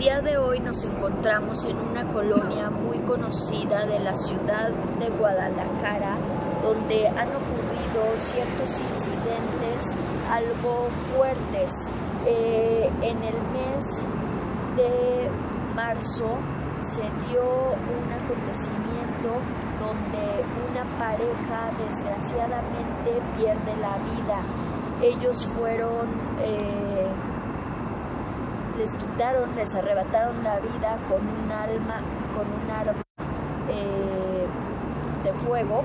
día de hoy nos encontramos en una colonia muy conocida de la ciudad de Guadalajara, donde han ocurrido ciertos incidentes algo fuertes. Eh, en el mes de marzo se dio un acontecimiento donde una pareja desgraciadamente pierde la vida. Ellos fueron, eh, les quitaron, les arrebataron la vida con un alma, con un arma eh, de fuego